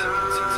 to